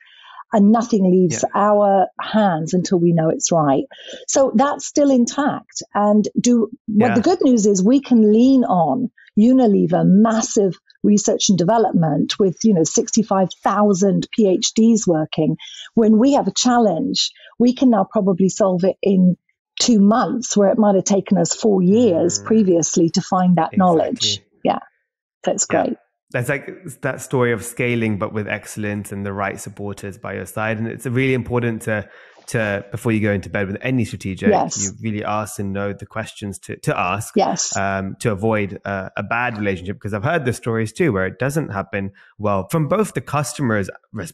and nothing leaves yeah. our hands until we know it's right. So that's still intact. And do what yeah. the good news is we can lean on Unilever massive research and development with, you know, 65,000 PhDs working. When we have a challenge, we can now probably solve it in two months where it might have taken us four years mm. previously to find that exactly. knowledge. Yeah, that's great. Yeah. That's like that story of scaling, but with excellence and the right supporters by your side. And it's really important to to before you go into bed with any strategic, yes. you really ask and know the questions to, to ask yes. um, to avoid uh, a bad relationship. Because I've heard the stories too where it doesn't happen well from both the customers'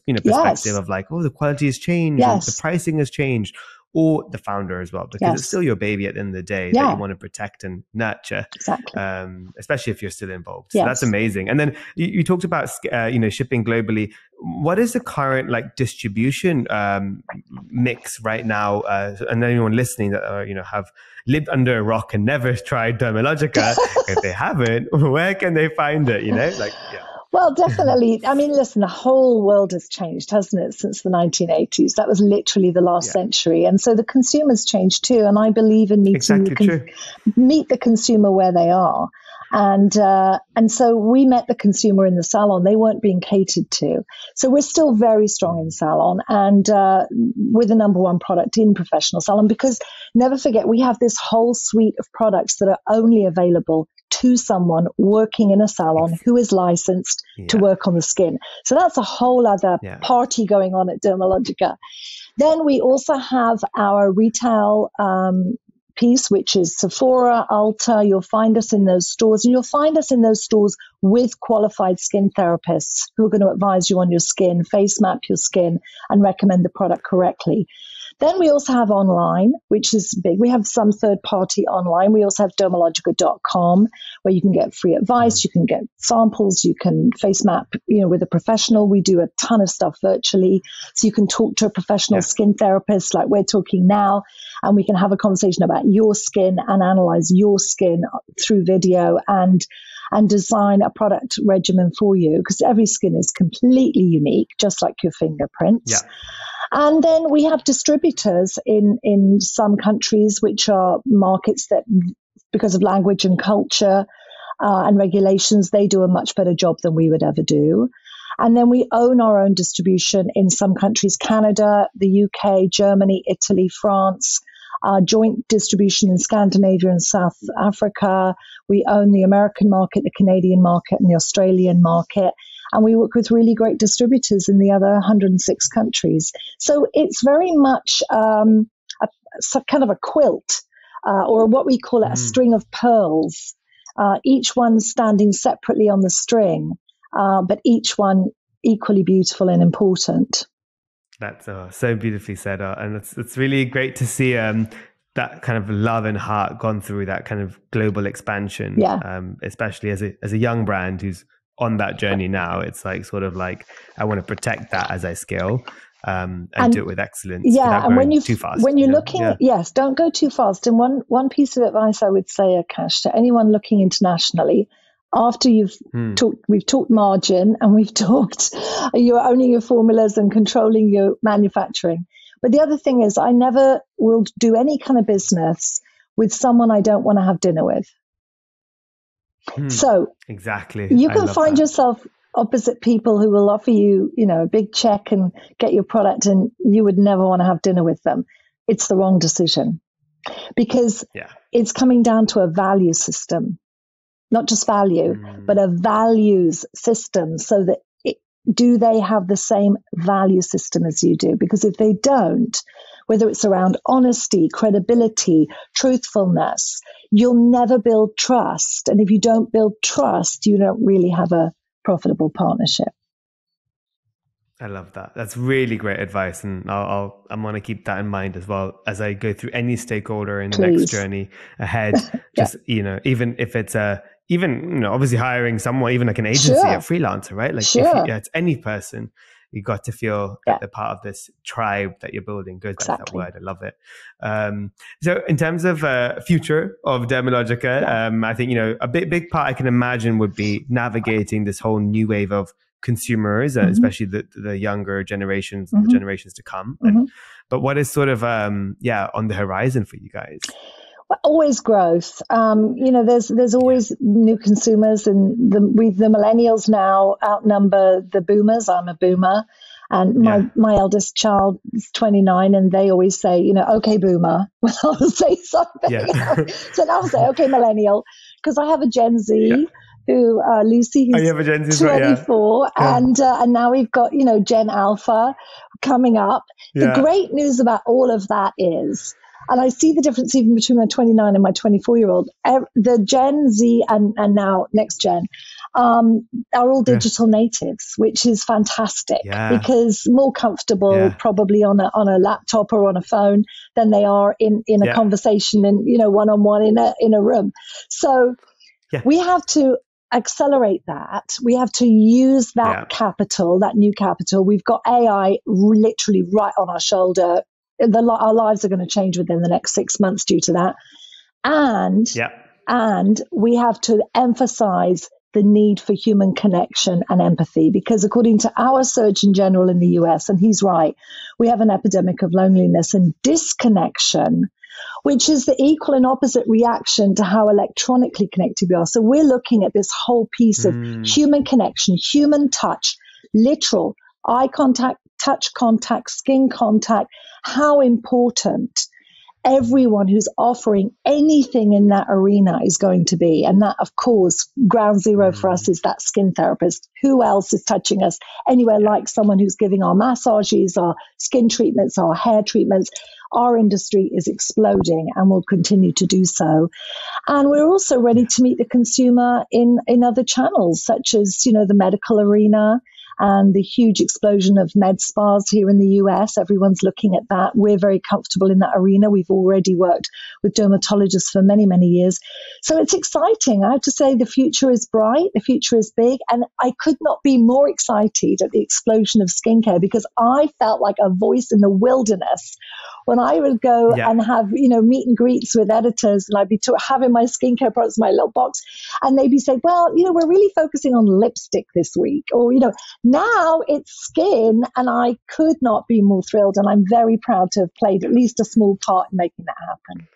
you know perspective yes. of like, oh, the quality has changed, yes. the pricing has changed, or the founder as well, because yes. it's still your baby at the end of the day yeah. that you want to protect and nurture, exactly. um, especially if you're still involved. So yes. that's amazing. And then you, you talked about uh, you know shipping globally. What is the current like distribution um, mix right now? Uh, and anyone listening that uh, you know have lived under a rock and never tried Dermalogica, if they haven't, where can they find it? You know, like yeah. Well, definitely. I mean, listen, the whole world has changed, hasn't it, since the 1980s? That was literally the last yeah. century. And so the consumers changed too. And I believe in meeting exactly the con- meet the consumer where they are. And uh, and so we met the consumer in the salon. They weren't being catered to. So we're still very strong in salon and uh, we're the number one product in professional salon because never forget we have this whole suite of products that are only available to someone working in a salon who is licensed yeah. to work on the skin. So that's a whole other yeah. party going on at Dermalogica. Then we also have our retail um, piece, which is Sephora, Ulta. You'll find us in those stores, and you'll find us in those stores with qualified skin therapists who are going to advise you on your skin, face map your skin, and recommend the product correctly. Then we also have online, which is big. We have some third party online. We also have dermalogica.com where you can get free advice, mm-hmm. you can get samples, you can face map, you know, with a professional. We do a ton of stuff virtually. So you can talk to a professional yeah. skin therapist like we're talking now, and we can have a conversation about your skin and analyze your skin through video and and design a product regimen for you because every skin is completely unique, just like your fingerprints. Yeah. And then we have distributors in, in some countries, which are markets that because of language and culture uh, and regulations, they do a much better job than we would ever do. And then we own our own distribution in some countries Canada, the UK, Germany, Italy, France. Uh, joint distribution in Scandinavia and South Africa. We own the American market, the Canadian market, and the Australian market. And we work with really great distributors in the other 106 countries. So it's very much um, a, a, kind of a quilt, uh, or what we call it, mm. a string of pearls, uh, each one standing separately on the string uh, but each one equally beautiful and important. That's uh, so beautifully said, uh, and it's it's really great to see um, that kind of love and heart gone through that kind of global expansion. Yeah. Um, especially as a as a young brand who's on that journey now, it's like sort of like I want to protect that as I scale. Um, and, and, do it with excellence. Yeah, and when you too fast, when you're you know? looking, yeah. yes, don't go too fast. And one one piece of advice I would say, Akash, to anyone looking internationally, after you've hmm. talked, we've talked margin and we've talked you're owning your formulas and controlling your manufacturing. But the other thing is, I never will do any kind of business with someone I don't want to have dinner with. Hmm. So exactly, you can find that. yourself opposite people who will offer you, you know, a big check and get your product, and you would never want to have dinner with them. It's the wrong decision because yeah. it's coming down to a value system not just value, mm. but a values system so that it, do they have the same value system as you do? Because if they don't, whether it's around honesty, credibility, truthfulness, you'll never build trust. And if you don't build trust, you don't really have a profitable partnership. I love that. That's really great advice, and I'll, I'll I'm going to keep that in mind as well as I go through any stakeholder in the Please. next journey ahead. Just yeah. you know, even if it's a even you know obviously hiring someone even like an agency sure. a freelancer right like sure. if you, yeah, it's any person you got to feel yeah. that they're part of this tribe that you're building goes back exactly. to that word i love it um, so in terms of uh, future of dermalogica yeah. um, i think you know a big big part i can imagine would be navigating this whole new wave of consumers mm-hmm. especially the, the younger generations mm-hmm. the generations to come and, mm-hmm. but what is sort of um, yeah on the horizon for you guys always growth. Um, you know, there's there's always new consumers, and the, we the millennials now outnumber the boomers. I'm a boomer, and my yeah. my eldest child is 29, and they always say, you know, okay, boomer, when I'll say something. Yeah. so I'll say, okay, millennial, because I have a Gen Z. Yeah. Who uh, Lucy? Who's oh, Gen Z, 24, right, and uh, and now we've got you know Gen Alpha coming up. The great news about all of that is and I see the difference even between my 29 and my 24 year old. The Gen Z and, and now next gen um, are all digital yeah. natives, which is fantastic yeah. because more comfortable yeah. probably on a, on a laptop or on a phone than they are in, in a conversation and, you know, one on one in a, in a room. So we have to accelerate that. We have to use that capital, that new capital. We've got AI literally right on our shoulder the, our lives are going to change within the next six months due to that. And, yeah. and we have to emphasize the need for human connection and empathy because according to our surgeon general in the US, and he's right, we have an epidemic of loneliness and disconnection, which is the equal and opposite reaction to how electronically connected we are. So we're looking at this whole piece of mm. human connection, human touch, literal eye contact, touch contact, skin contact, how important everyone who's offering anything in that arena is going to be. And that, of course, ground zero for us mm. is that skin therapist. Who else is touching us anywhere like someone who's giving our massages, our skin treatments, our hair treatments? Our industry is exploding and will continue to do so. And we're also ready to meet the consumer in, in other channels, such as, you know, the medical arena, and the huge explosion of med spas here in the US. Everyone's looking at that. We're very comfortable in that arena. We've already worked with dermatologists for many, many years. So it's exciting. I have to say the future is bright, the future is big, and I could not be more excited at the explosion of skincare because I felt like a voice in the wilderness when I would go yeah. and have, you know, meet and greets with editors and I'd be to, having my skincare products in my little box and they'd be saying, well, you know, we're really focusing on lipstick this week or, you know, now it's skin and I could not be more thrilled and I'm very proud to have played at least a small part in making that happen.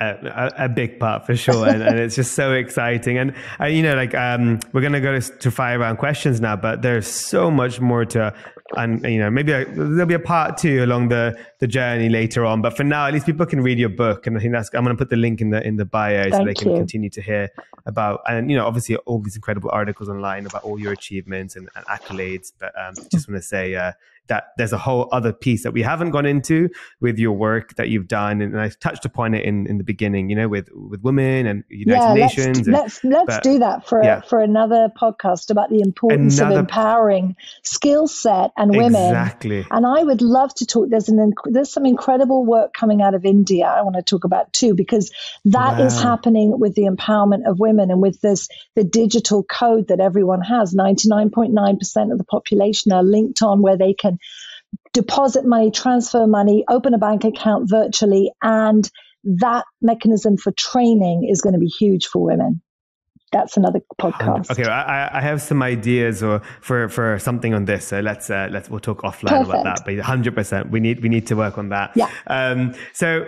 A, a, big part for sure, and, and, it's just so exciting. And uh, you know, like um, we're gonna go to, to fire round questions now, but there's so much more to and you know maybe a, there'll be a part two along the the journey later on but for now at least people can read your book and i think that's i'm going to put the link in the in the bio Thank so they can you. continue to hear about and you know obviously all these incredible articles online about all your achievements and, and accolades but um, just want to say uh, that there's a whole other piece that we haven't gone into with your work that you've done and i touched upon it in, in the beginning you know with with women and united yeah, nations let's and, let's, let's but, do that for yeah. for another podcast about the importance another, of empowering skill set and women exactly and i would love to talk there's an there's some incredible work coming out of india i want to talk about too because that wow. is happening with the empowerment of women and with this the digital code that everyone has 99.9% of the population are linked on where they can deposit money, transfer money, open a bank account virtually. And that mechanism for training is going to be huge for women. That's another podcast. Okay, I, I have some ideas or for, for something on this. So let's uh, let's we'll talk offline Perfect. about that. But 100, percent we need we need to work on that. Yeah. Um, so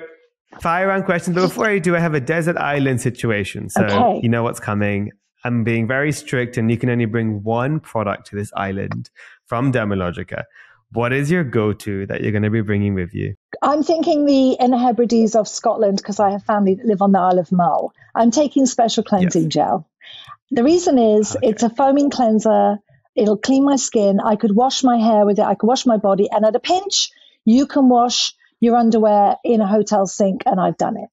fire round questions. But before I do, I have a desert island situation. So okay. you know what's coming. I'm being very strict, and you can only bring one product to this island from Dermalogica. What is your go to that you're going to be bringing with you? I'm thinking the Inner Hebrides of Scotland because I have family that live on the Isle of Mull. I'm taking special cleansing yes. gel. The reason is okay. it's a foaming cleanser. It'll clean my skin. I could wash my hair with it. I could wash my body. And at a pinch, you can wash your underwear in a hotel sink. And I've done it.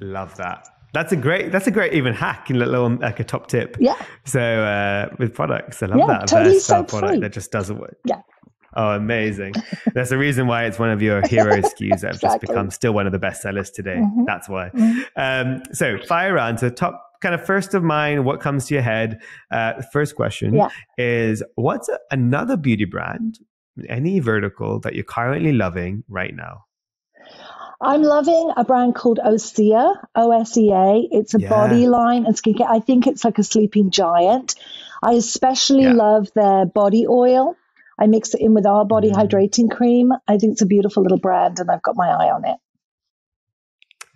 Love that. That's a great. That's a great even hack, in little like a top tip. Yeah. So uh, with products, I love yeah, that. Totally a product free. that just doesn't work. Yeah. Oh, amazing! That's the reason why it's one of your hero SKUs that have exactly. just become still one of the best sellers today. Mm-hmm. That's why. Mm-hmm. Um, so fire round. So top kind of first of mind, what comes to your head? Uh, first question yeah. is what's another beauty brand, any vertical that you're currently loving right now? I'm loving a brand called Osea, O S E A. It's a yeah. body line and skincare. I think it's like a sleeping giant. I especially yeah. love their body oil. I mix it in with our body mm. hydrating cream. I think it's a beautiful little brand and I've got my eye on it.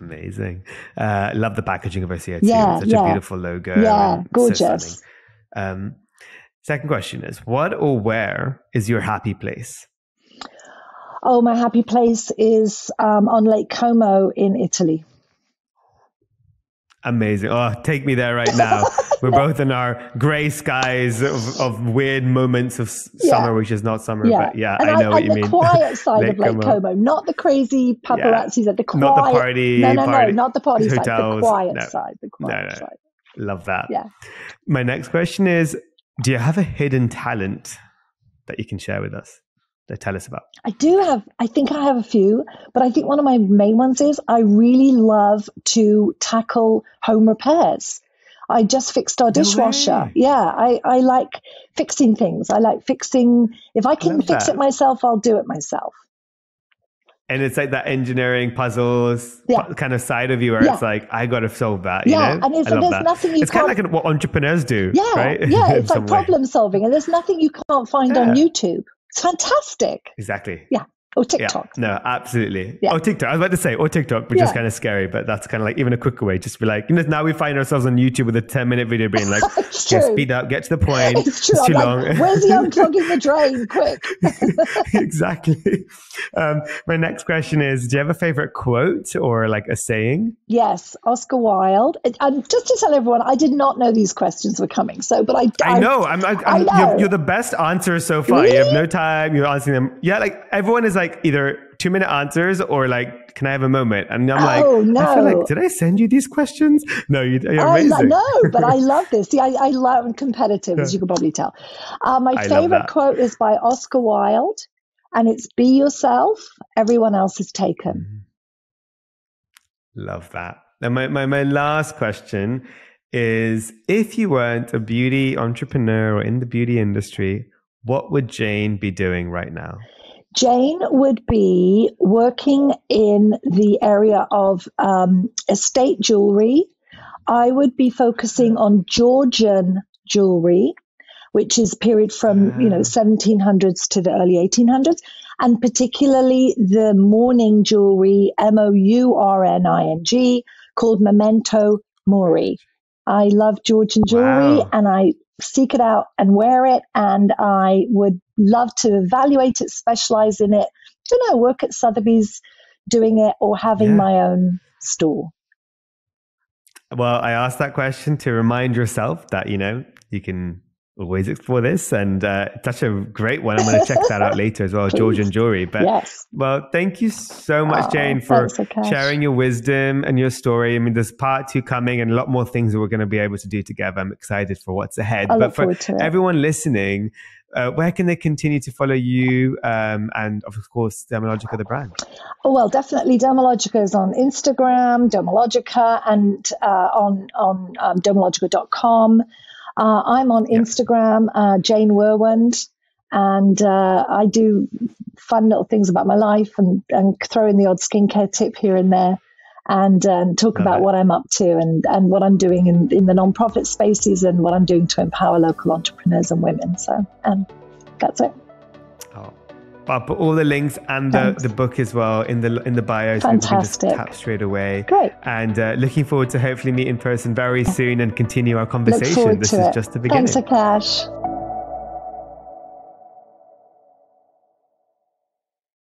Amazing. Uh, love the packaging of Osea too. Yeah, such yeah. a beautiful logo. Yeah, gorgeous. So um, second question is what or where is your happy place? Oh, my happy place is um, on Lake Como in Italy. Amazing. Oh, take me there right now. We're both in our gray skies of, of weird moments of summer, yeah. which is not summer. Yeah. But yeah, and I know I, what you the mean. The quiet side Lake of Lake Como. Como. not the crazy paparazzis yeah. at the quiet. Not the party. No, no, party, no, not the party hotels. side. The quiet no. side. The quiet no, no. side. Love that. Yeah. My next question is Do you have a hidden talent that you can share with us? To tell us about? I do have, I think I have a few, but I think one of my main ones is I really love to tackle home repairs. I just fixed our dishwasher. yeah, I, I like fixing things. I like fixing, if I can fix that. it myself, I'll do it myself. And it's like that engineering puzzles yeah. kind of side of you where yeah. it's like, I got to solve that. Yeah, you know? and it's, there's that. nothing you It's kind of like what entrepreneurs do. Yeah, right? yeah, it's like problem solving, and there's nothing you can't find yeah. on YouTube. It's fantastic. Exactly. Yeah. Or TikTok. Yeah, no, absolutely. Yeah. Oh, TikTok. I was about to say, or TikTok, which yeah. is kind of scary, but that's kind of like even a quicker way. Just be like, you know, now we find ourselves on YouTube with a 10 minute video being like, get speed up, get to the point. It's, true. it's too long. Where's the unclogging the drain? Quick. exactly. Um, my next question is Do you have a favorite quote or like a saying? Yes, Oscar Wilde. And just to tell everyone, I did not know these questions were coming. So, but I, I, I know. I'm, I'm, I know. You're, you're, the best answer so far. Really? You have no time. You're answering them. Yeah, like everyone is like, like either two minute answers or like, can I have a moment? And I'm like, oh, no. I feel like, did I send you these questions? No, you, are amazing. no, but I love this. See, I, I love competitive, as you can probably tell. Uh, my I favorite quote is by Oscar Wilde, and it's "Be yourself. Everyone else is taken." Mm-hmm. Love that. And my, my, my last question is if you weren't a beauty entrepreneur or in the beauty industry, what would Jane be doing right now? Jane would be working in the area of um, estate jewelry. I would be focusing on Georgian jewelry, which is period from you know 1700s ah. to the early 1800s, and particularly the mourning jewelry, M O U R N I N G, called Memento Mori. I love Georgian jewelry wow. and I seek it out and wear it. And I would love to evaluate it, specialize in it. Don't know, work at Sotheby's doing it or having yeah. my own store. Well, I asked that question to remind yourself that, you know, you can always explore this and uh, such a great one. I'm going to check that out later as well georgian jewelry but yes. well thank you so much oh, jane for sharing your wisdom and your story. I mean there's part two coming and a lot more things that we're going to be able to do together. I'm excited for what's ahead. I but for everyone listening uh, where can they continue to follow you um, and of course dermalogica the brand? Oh, well definitely dermalogica is on instagram dermalogica and uh, on on um, dermalogica.com uh, I'm on Instagram, uh, Jane Wurwand, and uh, I do fun little things about my life and, and throw in the odd skincare tip here and there and um, talk about what I'm up to and, and what I'm doing in, in the nonprofit spaces and what I'm doing to empower local entrepreneurs and women. So, and that's it. I'll put all the links and the, the book as well in the in the bio. So Fantastic. tap straight away. Great. And uh, looking forward to hopefully meet in person very soon and continue our conversation. This is it. just the beginning. Thanks, Akash.